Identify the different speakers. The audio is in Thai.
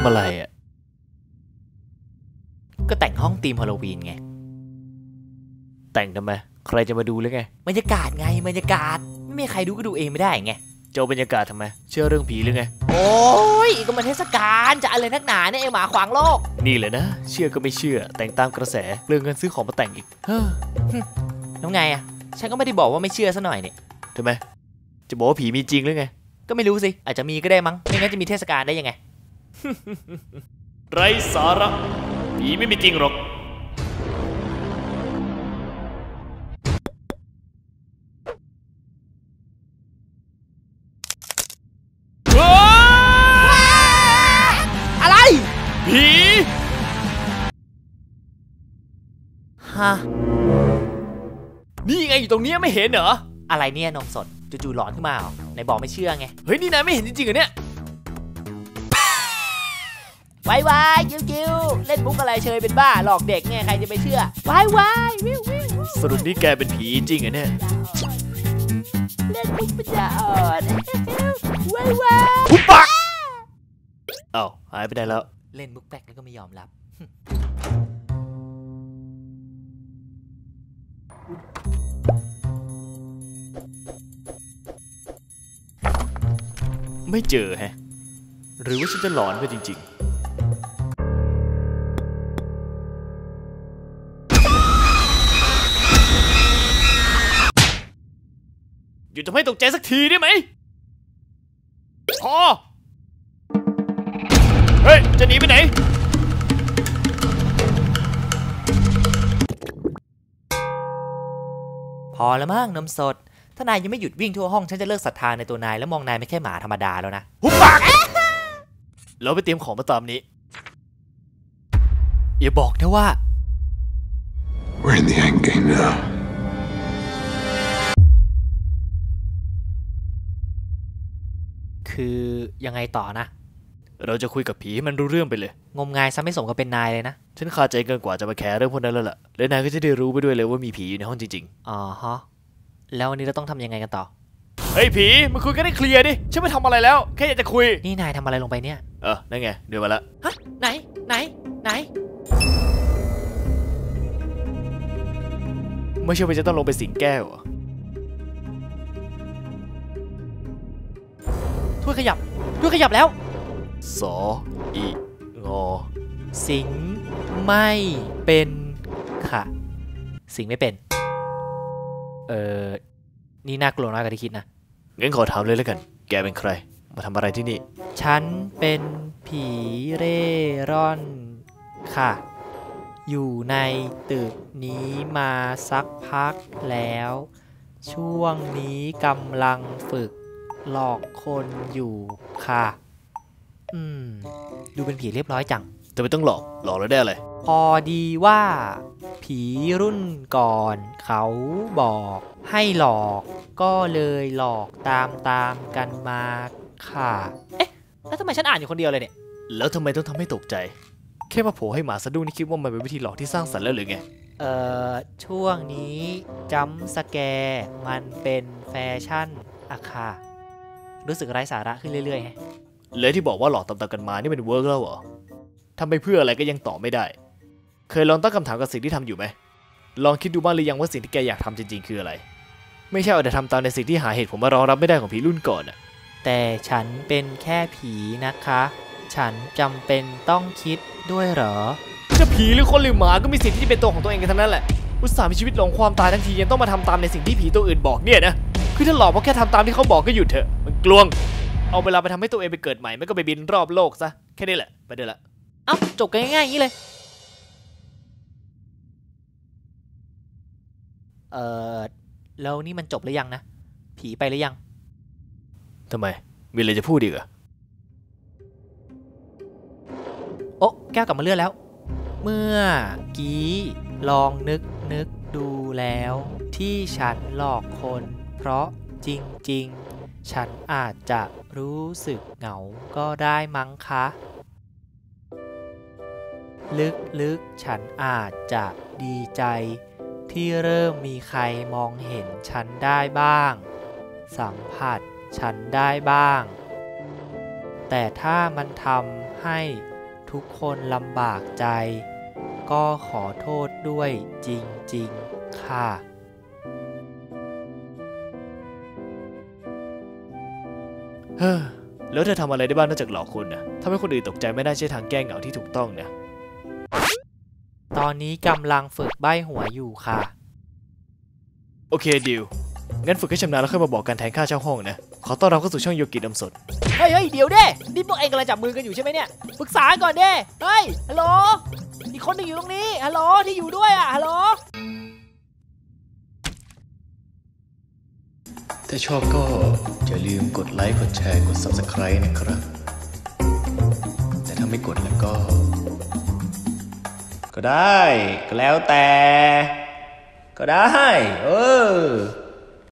Speaker 1: ำอะไรอะ
Speaker 2: ก็แต่งห้องธีมฮาโลวีนไง
Speaker 1: แต่งทำไม ใครจะมาดูหรือไง
Speaker 2: บรรยากาศไง บรรยากาศ ไม่มีใครดูก็ดูเองไม่ได้ไง
Speaker 1: เจ้าบรรยากาศทำไม เชื่อเรื่องผีหรือไง
Speaker 2: โอ้ยก็มันเทศกาล จะอะไรนักหนาเนี่ยไอหมาขวางโลก
Speaker 1: นี่เลยนะ เชื่อก็ไม่เชื่อ แต่งตามกระแส เรื่องเงินซื้อของมาแต่งอีก เฮ้อ
Speaker 2: แล้วไงอะ ฉันก็ไม่ได้บอกว่าไม่เชื่อซะหน่อยเนี่ย
Speaker 1: ทำไม จะบอกว่าผีมีจริงหรือไง
Speaker 2: ก็ไม่รู้สิ อาจจะมีก็ได้มั้ง ไม่งั้นจะมีเทศกาลได้ยังไง
Speaker 1: ไรสาระผีไม่มีจริงหรอก
Speaker 2: อะไร
Speaker 1: ผี
Speaker 2: ฮะ
Speaker 1: นี่ไงอยู่ตรงเนี้ยไม่เห็นเหรอ
Speaker 2: อะไรเนี่ยนมสดจู่ๆหลอนขึ้นมาเหรอไหนบอกไม่เชื่อไง
Speaker 1: เฮ้ย นี่นายไม่เห็นจริงๆเหรอเนี่ย
Speaker 2: วายวายคิวคิวเล่นมุกอะไรเชยเป็นบ้าหลอกเด็กไงใครจะไปเชื่อวายวายวิววิว
Speaker 1: สรุปนี่แกเป็นผีจริงเหรอเนี่ย
Speaker 2: เล่นมุกปัญญาอ่อนวายวาย
Speaker 1: หุบปากเอ้าหายไปไหนแล้ว
Speaker 2: เล่นมุกแปลกแล้วก็ไม่ยอมรับ
Speaker 1: ไม่เจอแฮะ หรือว่าฉันจะหลอนไปจริง ๆ หยุดทำให้ตกใจสักทีได้ไหมพอเฮ้ย จะหนีไปไหน
Speaker 2: พอแล้วมั้งนมสด ถ้านายยังไม่หยุดวิ่งทั่วห้อง ฉันจะเลิกศรัทธาในตัวนาย แล้วมองนายเป็นแค่หมาธรรมดาแล้วนะ
Speaker 1: หุบปาก เราไปเตรียมของมาตามนี้ อย่าบอกนะว่า
Speaker 3: We're in the end game now.
Speaker 2: คือยังไงต่อนะ
Speaker 1: เราจะคุยกับผีให้มันรู้เรื่องไปเลย
Speaker 2: งมงายซะไม่สมกับเป็นนายเลยนะ
Speaker 1: ฉันคาใจเกินกว่าจะมาแคร์เรื่องพวกนั้นแล้วล่ะ และนายก็จะได้รู้ไปด้วยเลยว่ามีผีอยู่ในห้องจริง
Speaker 2: อ๋อฮะแล้ววันนี้เราต้องทำยังไงกันต่อ
Speaker 1: ๆเฮ้ยผีมาคุยกันได้เคลียร์ดิ ฉันไม่ทำอะไรแล้ว แค่อยากจะคุย
Speaker 2: นี่นายทำอะไรลงไปเนี่ย
Speaker 1: เออ นั่นไง เดี๋ยวมาละ
Speaker 2: ฮะ ไหน ไหน ไหน
Speaker 1: ไม่ใช่ว่าจะต้องลงไปสิงแก้วเหรอ
Speaker 2: ขยับถ้วยขยับแล้ว
Speaker 1: สออีงอ
Speaker 2: สิงไม่เป็นค่ะ สิงไม่เป็น เออนี่น่ากลัวน้อยกว่าที่คิดนะ
Speaker 1: งั้นขอถามเลยแล้วกัน แกเป็นใคร มาทำอะไรที่นี่
Speaker 2: ฉันเป็นผีเร่ร่อนค่ะ อยู่ในตึกนี้มาสักพักแล้ว ช่วงนี้กำลังฝึก หลอกคนอยู่ค่ะ อืม ดูเป็นผีเรียบร้อยจัง
Speaker 1: แต่ไม่ต้องหลอก หลอกแล้วได้อะไร
Speaker 2: พอดีว่า ผีรุ่นก่อน เขาบอกให้หลอก ก็เลยหลอกตามตามๆกันมาค่ะ เอ๊ะ แล้วทำไมฉันอ่านอยู่คนเดียวเลยเนี่ย
Speaker 1: แล้วทำไมต้องทำให้ตกใจ แค่มาโผล่ให้หมาสะดุ้งนี่คิดว่ามันเป็นวิธีหลอกที่สร้างสรรค์แล้วหรือไง
Speaker 2: เอ่อ ช่วงนี้จัมป์สแกร์มันเป็นแฟชั่นอะค่ะ รู้สึกไร้สาระขึ้นเรื่อยๆแฮะ
Speaker 1: เลยที่บอกว่าหลอกตามๆกันมานี่เป็น work แล้วเหรอทำไปเพื่ออะไรก็ยังตอบไม่ได้ เคยลองตั้งคำถามกับสิ่งที่ทำอยู่ไหม ลองคิดดูบ้างหรือยังว่าสิ่งที่แกอยากทำจริงๆ คืออะไร ไม่ใช่เอาแต่ทำตามในสิ่งที่หาเหตุผลมารองรับไม่ได้ของผีรุ่นก่อนอะ
Speaker 2: แต่ฉันเป็นแค่ผีนะคะ ฉันจำเป็นต้องคิดด้วยเหรอ
Speaker 1: จะผีหรือคนหรือหมาก็มีสิทธิ์ที่จะเป็นตัวของตัวเองกันทั้งนั้นแหละ อุตส่าห์มีชีวิตหลงความตายทั้งทียังต้องมาทำตามในสิ่งที่ผีตัวอื่นบอกเนี่ยนะ คือถ้าหลอกเพราะแค่ทำตามที่เขาบอกก็หยุดเถอะ มันกลวง เอาเวลาไปทำให้ตัวเองไปเกิดใหม่ ไม่ก็ไปบินรอบโลกซะ แค่นี้แหละ ไปได้ละ
Speaker 2: เอ้า จบกันง่ายๆอย่างนี้เลย เอ่อแล้วนี่มันจบหรือยังนะ ผีไปหรือยัง
Speaker 1: ทำไม มีอะไรจะพูดอีกเหรอ
Speaker 2: โอ๊ะแก้วกลับมาเลื่อนแล้ว เมื่อกี้ลองนึกนึกดูแล้ว ที่ฉันหลอกคน เพราะจริงๆ ฉันอาจจะรู้สึกเหงาก็ได้มั้งคะ ลึกๆ ฉันอาจจะดีใจ ที่เริ่มมีใครมองเห็นฉันได้บ้าง สัมผัสฉันได้บ้าง แต่ถ้ามันทำให้ทุกคนลำบากใจ ก็ขอโทษด้วยจริง ๆ ค่ะ
Speaker 1: เฮ้อแล้วเธอทำอะไรได้บ้างนอกจากหลอกคนนะทำให้คนอื่นตกใจไม่ได้ใช่ทางแก้เหงาที่ถูกต้องนะ
Speaker 2: ตอนนี้กำลังฝึกใบ้หัวอยู่ค่ะ
Speaker 1: โอเคดิวงั้นฝึกให้ชำนาญแล้วค่อยมาบอกกันแทนค่าเช่าห้องนะ ขอต้อนรับเข้าสู่ช่องโยกิดำสด
Speaker 4: เฮ้ยเฮ้ยเดี๋ยวเด้ นี่พวกเองกำลังจับมือกันอยู่ใช่ไหมเนี่ยปรึกษาก่อนเด้ เฮ้ย ฮัลโหล อีกคนหนึ่งอยู่ตรงนี้ ฮัลโหล ที่อยู่ด้วยอะ ฮัลโหล
Speaker 5: ถ้าชอบก็อย่าลืมกดไลค์กดแชร์กด Subscribe นะครับ แต่ถ้าไม่กดแล้วก็ ก็ได้ ก็แล้วแต่ ก็ได้ เออ